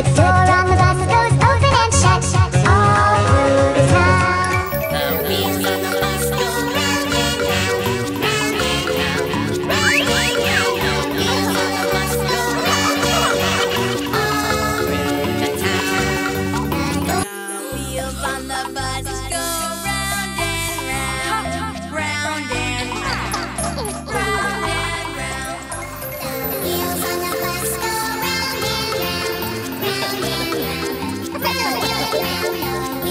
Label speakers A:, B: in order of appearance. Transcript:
A: It's the it goes wheels on the bus round and round, round and round, round and round.
B: The wheels on the bus go round and round,
C: all through the town. The wheels on the bus go.
D: 我要，我要。